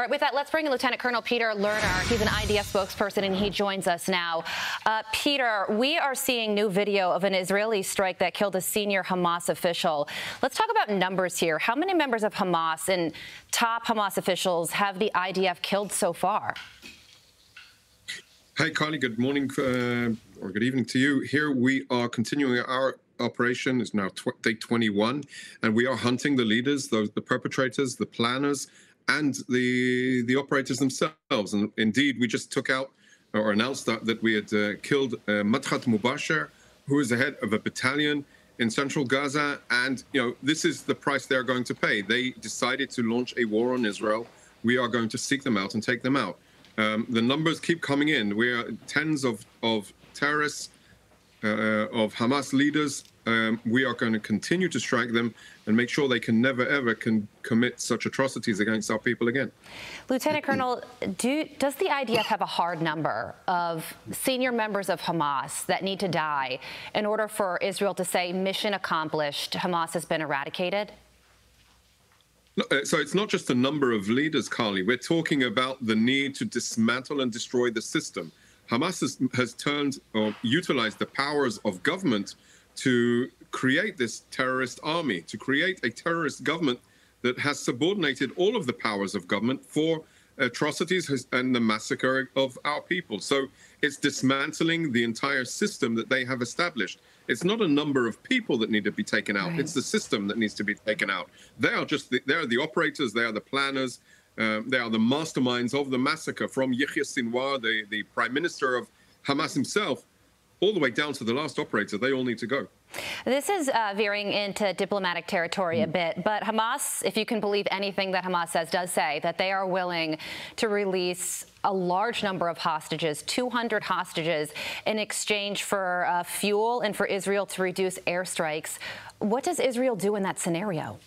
All right, with that, let's bring in Lieutenant Colonel Peter Lerner. He's an IDF spokesperson, and he joins us now. Uh, Peter, we are seeing new video of an Israeli strike that killed a senior Hamas official. Let's talk about numbers here. How many members of Hamas and top Hamas officials have the IDF killed so far? Hi, Carley. Good morning uh, or good evening to you. Here we are continuing our operation. It's now tw- day 21, and we are hunting the leaders, the, the perpetrators, the planners, and the the operators themselves. And indeed, we just took out or announced that, that we had uh, killed uh, Mubasher, who is the head of a battalion in central Gaza. And you know, this is the price they're going to pay. They decided to launch a war on Israel. We are going to seek them out and take them out. Um, the numbers keep coming in. We are tens of of terrorists, uh, of Hamas leaders um, we are going to continue to strike them and make sure they can never ever can commit such atrocities against our people again. Lieutenant Colonel, do, does the IDF have a hard number of senior members of Hamas that need to die in order for Israel to say mission accomplished, Hamas has been eradicated? Uh, so it's not just the number of leaders, Carley. We're talking about the need to dismantle and destroy the system. Hamas has, has turned or utilized the powers of government to create this terrorist army, to create a terrorist government that has subordinated all of the powers of government for atrocities and the massacre of our people. So it's dismantling the entire system that they have established. It's not a number of people that need to be taken out. Right. It's the system that needs to be taken out. They are just the, they are the operators. They are the planners. Um, they are the masterminds of the massacre from Yahya Sinwar, the, the prime minister of Hamas himself, all the way down to the last operator, they all need to go. This is uh, veering into diplomatic territory a bit, but Hamas, if you can believe anything that Hamas says, does say that they are willing to release a large number of hostages, 200 hostages, in exchange for uh, fuel and for Israel to reduce airstrikes. What does Israel do in that scenario?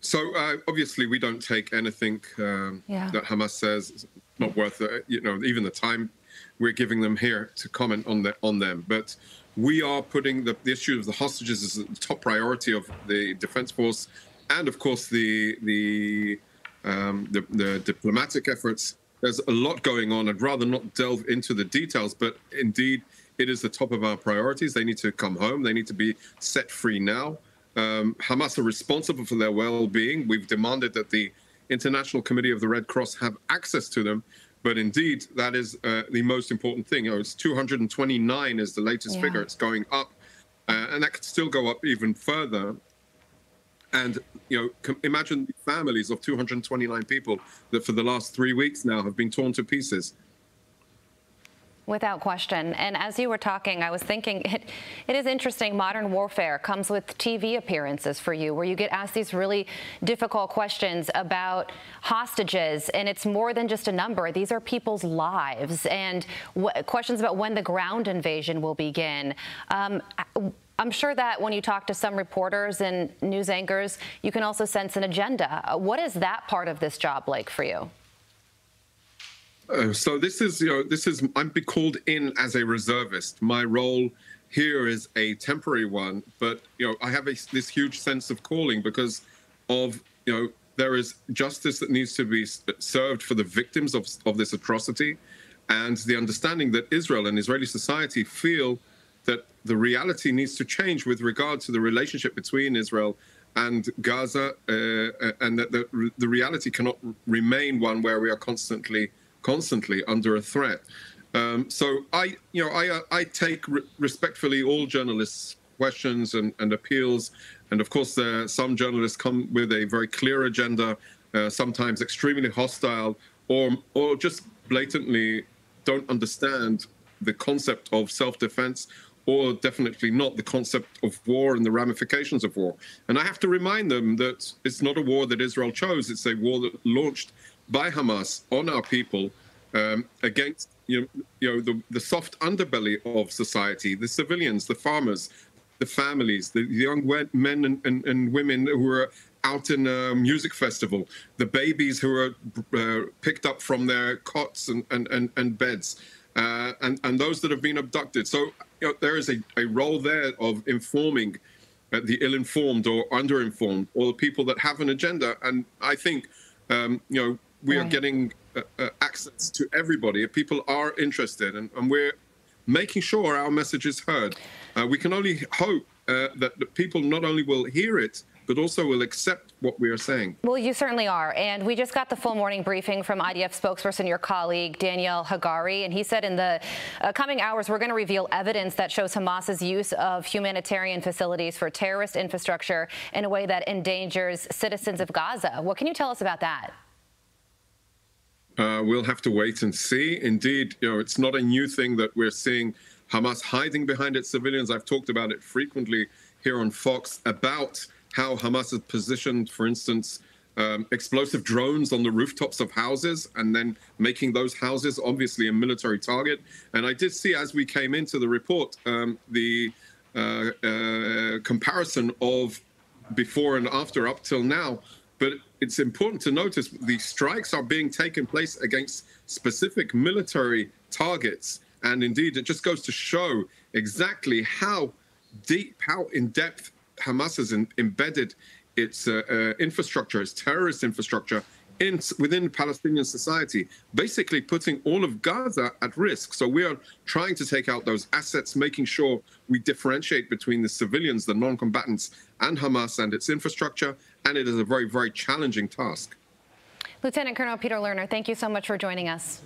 So uh, obviously, we don't take anything um, yeah. that Hamas says not worth, uh, you know, even the time we're giving them here to comment on the, on them. But we are putting the, the issue of the hostages as the top priority of the defense force, and of course the the um, the, the diplomatic efforts. There's a lot going on. I'd rather not delve into the details, but indeed, it is the top of our priorities. They need to come home. They need to be set free now. Um, Hamas are responsible for their well-being. We've demanded that the International Committee of the Red Cross have access to them but indeed, that is uh, the most important thing. Know, it's 229 is the latest yeah. figure. It's going up, uh, and that could still go up even further. And you know, imagine the families of 229 people that for the last three weeks now have been torn to pieces. Without question. And as you were talking, I was thinking it, it is interesting. Modern warfare comes with TV appearances for you, where you get asked these really difficult questions about hostages. And it's more than just a number, these are people's lives. And questions about when the ground invasion will begin. Um, I'm sure that when you talk to some reporters and news anchors, you can also sense an agenda. What is that part of this job like for you? Uh, so this is, you know, this is I'm be called in as a reservist. My role here is a temporary one, but you know, I have a, this huge sense of calling because of you know there is justice that needs to be served for the victims of of this atrocity, and the understanding that Israel and Israeli society feel that the reality needs to change with regard to the relationship between Israel and Gaza, uh, and that the, the reality cannot remain one where we are constantly constantly under a threat. Um, so I, you know, I, uh, I take re- respectfully all journalists' questions and, and appeals, and of course, uh, some journalists come with a very clear agenda, uh, sometimes extremely hostile, or or just blatantly don't understand the concept of self-defense, or definitely not the concept of war and the ramifications of war. And I have to remind them that it's not a war that Israel chose; it's a war that launched by Hamas on our people um, against you know, you know the, the soft underbelly of society, the civilians, the farmers, the families, the young men and, and, and women who are out in a music festival, the babies who are uh, picked up from their cots and, and, and, and beds, uh, and, and those that have been abducted. So you know, there is a, a role there of informing uh, the ill-informed or under-informed, or the people that have an agenda. And I think um, you know, we are getting uh, uh, access to everybody. If people are interested, and, and we're making sure our message is heard, uh, we can only hope uh, that, that people not only will hear it, but also will accept what we are saying. Well, you certainly are. And we just got the full morning briefing from IDF spokesperson, your colleague, Daniel Hagari. And he said in the uh, coming hours, we're going to reveal evidence that shows Hamas's use of humanitarian facilities for terrorist infrastructure in a way that endangers citizens of Gaza. What can you tell us about that? Uh, we'll have to wait and see. Indeed, you know, it's not a new thing that we're seeing Hamas hiding behind its civilians. I've talked about it frequently here on Fox about how Hamas has positioned, for instance, um, explosive drones on the rooftops of houses and then making those houses obviously a military target. And I did see as we came into the report um, the uh, uh, comparison of before and after up till now. But it's important to notice the strikes are being taken place against specific military targets. And indeed, it just goes to show exactly how deep, how in depth Hamas has in, embedded its uh, uh, infrastructure, its terrorist infrastructure, in, within Palestinian society, basically putting all of Gaza at risk. So we are trying to take out those assets, making sure we differentiate between the civilians, the non combatants, and Hamas and its infrastructure. And it is a very, very challenging task. Lieutenant Colonel Peter Lerner, thank you so much for joining us.